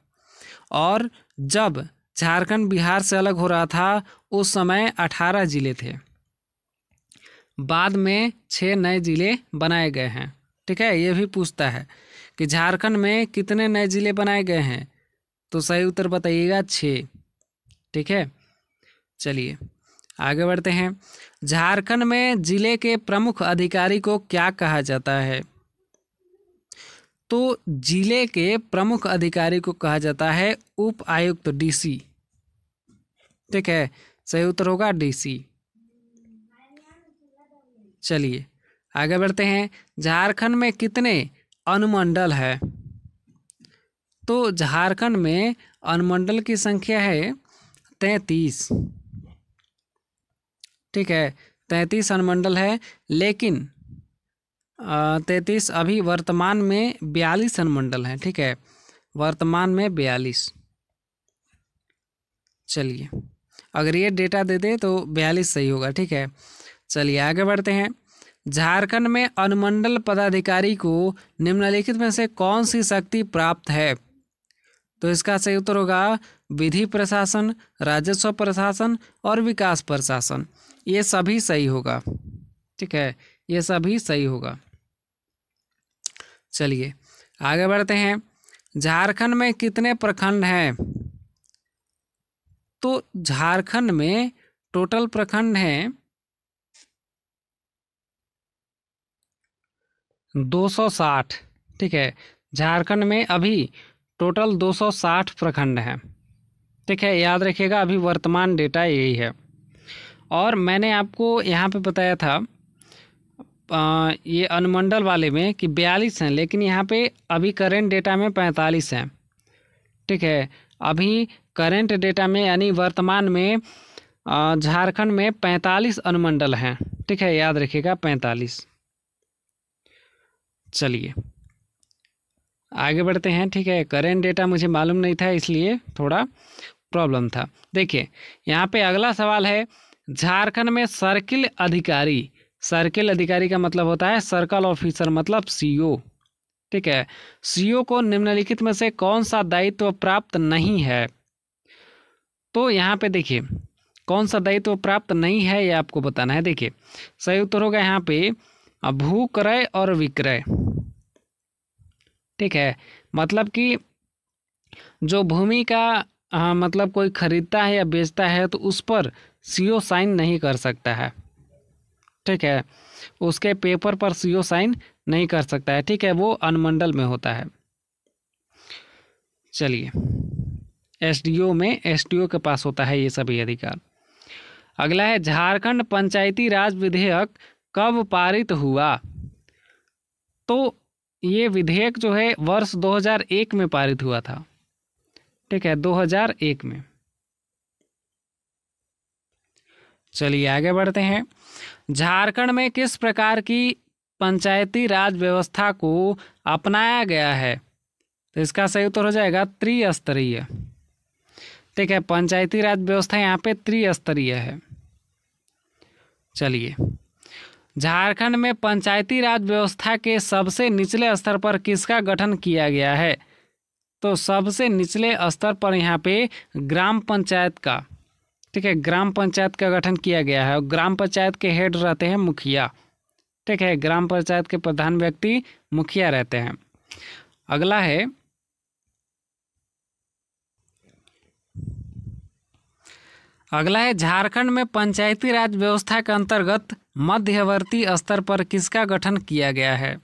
और जब झारखंड बिहार से अलग हो रहा था, उस समय अठारह ज़िले थे। बाद में छः नए ज़िले बनाए गए हैं। ठीक है, ये भी पूछता है कि झारखंड में कितने नए ज़िले बनाए गए हैं? तो सही उत्तर बताइएगा छः। ठीक है? चलिए, आगे बढ़ते हैं। झारखंड में ज़िले के प्रमुख अधिकारी को क्या कहा जाता है? तो ज़िले के प्रमुख अधिकारी को कहा जाता है उप आयुक्त डीसी। ठीक है? सही उत्तर होगा डीसी। चलिए आगे बढ़ते हैं। झारखंड में कितने अनुमंडल है? तो झारखंड में अनुमंडल की संख्या है तैंतीस। ठीक है, तैंतीस अनुमंडल है, लेकिन तैंतीस अभी वर्तमान में बयालीस अनुमंडल हैं। ठीक है, वर्तमान में बयालीस। चलिए, अगर ये डेटा दे दे तो बयालीस सही होगा। ठीक है, चलिए आगे बढ़ते हैं। झारखंड में अनुमंडल पदाधिकारी को निम्नलिखित में से कौन सी शक्ति प्राप्त है? तो इसका सही उत्तर होगा विधि प्रशासन, राजस्व प्रशासन और विकास प्रशासन। ये सभी सही होगा। ठीक है? ये सभी सही होगा। चलिए, आगे बढ़ते हैं। झारखंड में कितने प्रखंड हैं? तो झारखंड में टोटल प्रखंड हैं दो सौ साठ ठीक है। झारखंड में अभी टोटल दो सौ साठ प्रखंड हैं ठीक है। याद रखिएगा अभी वर्तमान डेटा यही है। और मैंने आपको यहाँ पे बताया था आ, ये अनुमंडल वाले में कि बयालीस हैं लेकिन यहाँ पे अभी करेंट डेटा में पैंतालीस हैं ठीक है। अभी करेंट डेटा में यानी वर्तमान में झारखंड में पैंतालीस अनुमंडल हैं ठीक है। याद रखिएगा पैंतालीस। चलिए। आगे बढ़ते हैं, ठीक है? करेंट डेटा मुझे मालूम नहीं था, इसलिए थोड़ा प्रॉब्लम था। देखिए, यहाँ पे अगला सवाल है, झारखंड में सर्किल अधिकारी सर्किल अधिकारी का मतलब होता है सर्कल ऑफिसर मतलब सीओ ठीक है? सीओ को निम्नलिखित में से कौन सा दायित्व प्राप्त नहीं है? तो यहाँ पे देखिए, कौन सा दायित्व प्राप्त नहीं है, ये आपको बताना है। देखिए, सही उत्तर होगा यहाँ पे भू क्रय और विक्रय। ठीक है? मतलब कि जो भूमि का आ, मतलब कोई खरीदता है या बेचता है तो उस पर सीओ साइन नहीं कर सकता है। ठीक है? उसके पेपर पर सीओ साइन नहीं कर सकता है। ठीक है? वो अनुमंडल में होता है। चलिए। एसडीओ में एसडीओ के पास होता है ये सभी अधिकार। अगला है झारखंड पंचायती राज विधेयक कब पारित हुआ? तो ये विधेयक जो है वर्ष 2001 में पारित हुआ था। ठीक है 2001 में। चलिए आगे बढ़ते हैं। झारखंड में किस प्रकार की पंचायती राज व्यवस्था को अपनाया गया है? तो इसका सही उत्तर हो जाएगा त्रिस्तरीय। ठीक है, पंचायती राज व्यवस्था यहाँ पे त्रिस्तरीय है। चलिए। झारखंड में पंचायती राज व्यवस्था के सबसे निचले स्तर पर किसका गठन किया गया है? तो सबसे निचले स्तर पर यहाँ पे ग्राम पंचायत का, ठीक है, ग्राम पंचायत का गठन किया गया है। और ग्राम पंचायत के हेड रहते हैं मुखिया, ठीक है, ग्राम पंचायत के प्रधान व्यक्ति मुखिया रहते हैं। अगला है अगला है, झारखंड में पंचायती राज व्यवस्था के अंतर्गत मध्यवर्ती स्तर पर किसका गठन किया गया है?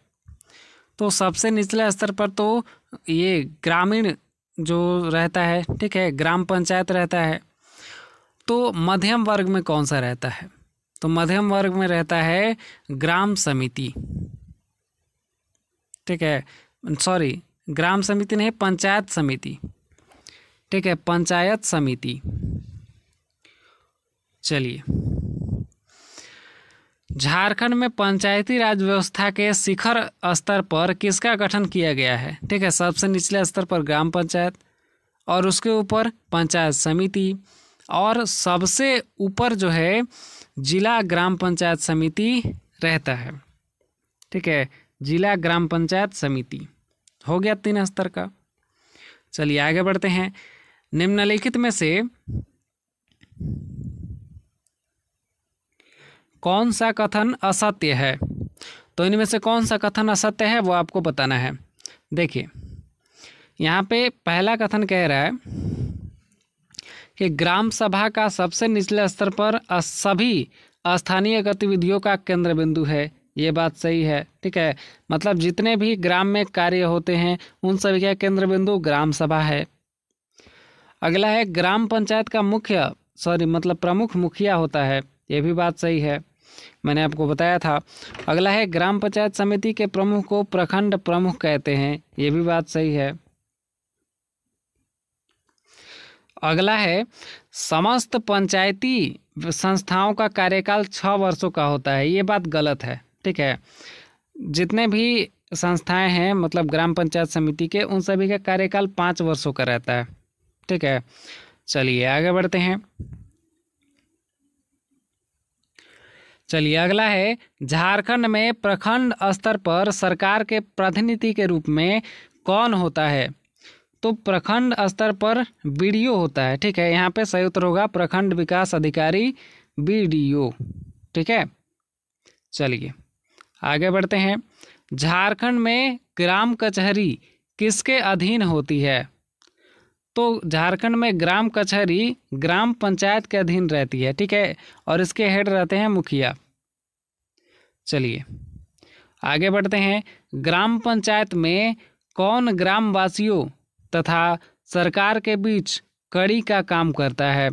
तो सबसे निचले स्तर पर तो ये ग्रामीण जो रहता है, ठीक है, ग्राम पंचायत रहता है। तो मध्यम वर्ग में कौन सा रहता है? तो मध्यम वर्ग में रहता है ग्राम समिति, ठीक है, सॉरी, ग्राम समिति नहीं, पंचायत समिति, ठीक है, पंचायत समिति। चलिए। झारखंड में पंचायती राज व्यवस्था के शिखर स्तर पर किसका गठन किया गया है? ठीक है, सबसे निचले स्तर पर ग्राम पंचायत और उसके ऊपर पंचायत समिति और सबसे ऊपर जो है जिला ग्राम पंचायत समिति रहता है। ठीक है, जिला ग्राम पंचायत समिति हो गया तीन स्तर का। चलिए आगे बढ़ते हैं। निम्नलिखित में से कौन सा कथन असत्य है? तो इनमें से कौन सा कथन असत्य है, वो आपको बताना है। देखिए, यहाँ पे पहला कथन कह रहा है कि ग्राम सभा का सबसे निचले स्तर पर सभी स्थानीय गतिविधियों का केंद्र बिंदु है। ये बात सही है, ठीक है? मतलब जितने भी ग्राम में कार्य होते हैं, उन सभी का केंद्र बिंदु ग्राम सभा है। अगला है, ग्राम पंचायत का मुख्य, सॉरी मतलब प्रमुख मुखिया होता है। ये भी बात सही है। मैंने आपको बताया था। अगला है, ग्राम पंचायत समिति के प्रमुख को प्रखंड प्रमुख कहते हैं। ये भी बात सही है। अगला है, समस्त पंचायती संस्थाओं का कार्यकाल छः वर्षों का होता है। ये बात गलत है, ठीक है? जितने भी संस्थाएँ हैं मतलब ग्राम पंचायत समिति के, उन सभी का कार्यकाल पाँच वर्षों का रहता है, ठीक है? चलिए, आगे बढ़ते हैं। चलिए अगला है, झारखंड में प्रखंड स्तर पर सरकार के प्रतिनिधि के रूप में कौन होता है? तो प्रखंड स्तर पर बीडीओ होता है, ठीक है? यहाँ पे सही उत्तर होगा, प्रखंड विकास अधिकारी बीडीओ, ठीक है? चलिए, आगे बढ़ते हैं। झारखंड में ग्राम कचहरी किसके अधीन होती है? तो झारखंड में ग्राम कचहरी ग्राम पंचायत के अधीन रहती है, ठीक है? और इसके हेड रहते हैं मुखिया। चलिए, आगे बढ़ते हैं। ग्राम पंचायत में कौन ग्रामवासियों तथा सरकार के बीच कड़ी का काम करता है?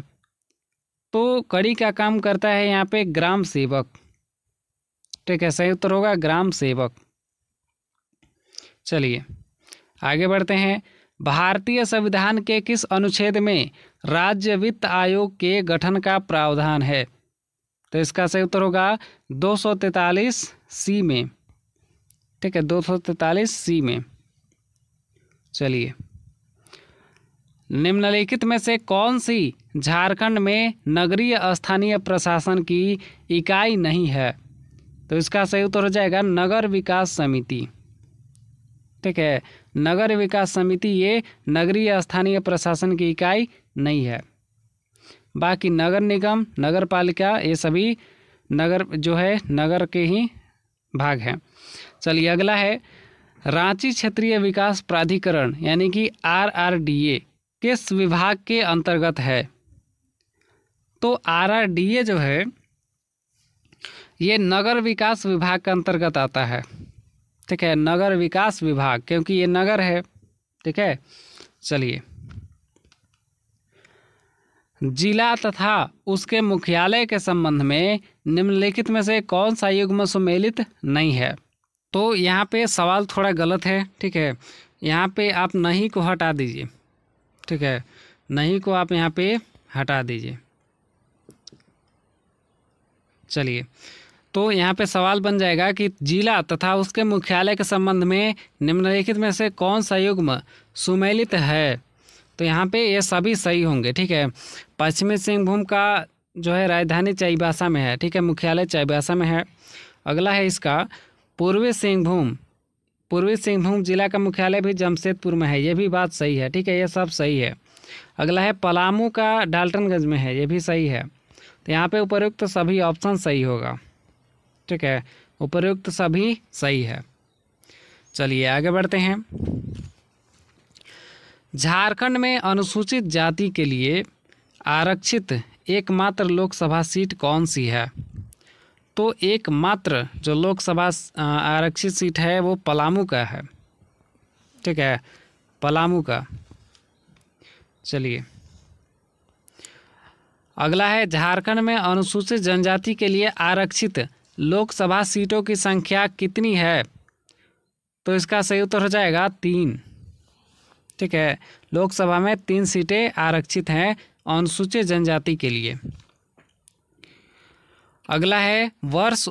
तो कड़ी का काम करता है यहाँ पे ग्राम सेवक। ठीक है, सही उत्तर होगा, ग्राम सेवक। चलिए, आगे बढ़ते हैं। भारतीय संविधान के किस अनुच्छेद में राज्य वित्त आयोग के गठन का प्रावधान है? तो इसका सही उत्तर होगा दो सौ तैतालीस सी में। ठीक है, दो सौ तैतालीस सी में। चलिए। निम्नलिखित में से कौन सी झारखंड में नगरीय स्थानीय प्रशासन की इकाई नहीं है? तो इसका सही उत्तर हो जाएगा नगर विकास समिति। ठीक है नगर विकास समिति ये नगरीय स्थानीय प्रशासन की इकाई नहीं है। बाकी नगर निगम नगर पालिका ये सभी नगर जो है, नगर के ही भाग हैं। चलिए अगला है, रांची क्षेत्रीय विकास प्राधिकरण यानी कि आर आर डी ए किस विभाग के अंतर्गत है? तो आर आर डी ए जो है, ये नगर विकास विभाग के अंतर्गत आता है। ठीक है, नगर विकास विभाग, क्योंकि ये नगर है, ठीक है, चलिए। जिला तथा उसके मुख्यालय के संबंध में निम्नलिखित में से कौन सा युग्म सुमेलित नहीं है? तो यहाँ पे सवाल थोड़ा गलत है, ठीक है, यहाँ पे आप नहीं को हटा दीजिए, ठीक है, नहीं को आप यहाँ पे हटा दीजिए। चलिए तो यहाँ पे सवाल बन जाएगा कि जिला तथा उसके मुख्यालय के संबंध में निम्नलिखित में से कौन सा युग्म सुमेलित है? तो यहाँ पे ये सभी सही होंगे, ठीक है? पश्चिमी सिंहभूम का जो है राजधानी चाईबासा में है, ठीक है? मुख्यालय चाईबासा में है। अगला है इसका, पूर्वी सिंहभूम पूर्वी सिंहभूम जिला का मुख्यालय भी जमशेदपुर में है, ये भी बात सही है, ठीक है? ये सब सही है। अगला है पलामू का डाल्टनगंज में है, ये भी सही है। तो यहाँ पे उपयुक्त तो सभी ऑप्शन सही होगा। ठीक है उपयुक्त सभी सही है। चलिए आगे बढ़ते हैं। झारखंड में अनुसूचित जाति के लिए आरक्षित एकमात्र लोकसभा सीट कौन सी है? तो एकमात्र जो लोकसभा आरक्षित सीट है, वो पलामू का है। ठीक है, पलामू का। चलिए। अगला है, झारखंड में अनुसूचित जनजाति के लिए आरक्षित लोकसभा सीटों की संख्या कितनी है? तो इसका सही उत्तर हो जाएगा तीन। ठीक है, लोकसभा में तीन सीटें आरक्षित हैं अनुसूचित जनजाति के लिए। अगला है, वर्ष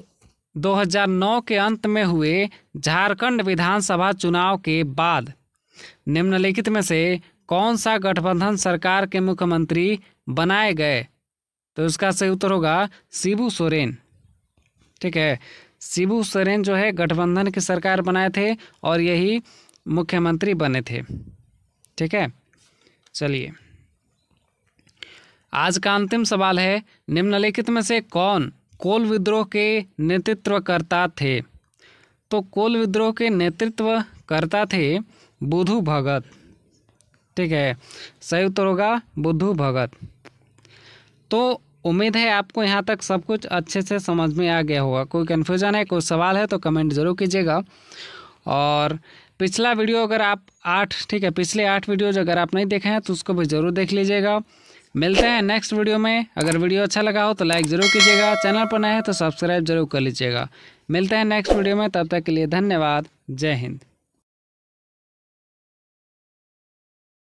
2009 के अंत में हुए झारखंड विधानसभा चुनाव के बाद निम्नलिखित में से कौन सा गठबंधन सरकार के मुख्यमंत्री बनाए गए? तो इसका सही उत्तर होगा शिबू सोरेन। ठीक है। शिबू सोरेन जो है गठबंधन की सरकार बनाए थे और यही मुख्यमंत्री बने थे। ठीक है? चलिए। आज का अंतिम सवाल है, निम्नलिखित में से कौन कोल विद्रोह के नेतृत्वकर्ता थे? तो कोल विद्रोह के नेतृत्व करता थे बुधु भगत। ठीक है? सही उत्तर होगा बुद्धू भगत। तो उम्मीद है आपको यहाँ तक सब कुछ अच्छे से समझ में आ गया होगा। कोई कन्फ्यूज़न है, कोई सवाल है तो कमेंट ज़रूर कीजिएगा। और पिछला वीडियो अगर आप आठ, ठीक है, पिछले आठ वीडियोज़ अगर आप नहीं देखे हैं तो उसको भी ज़रूर देख लीजिएगा। मिलते हैं नेक्स्ट वीडियो में। अगर वीडियो अच्छा लगा हो तो लाइक ज़रूर कीजिएगा। चैनल पर नए हैं तो सब्सक्राइब ज़रूर कर लीजिएगा। मिलते हैं नेक्स्ट वीडियो में। तब तक के लिए धन्यवाद। जय हिंद।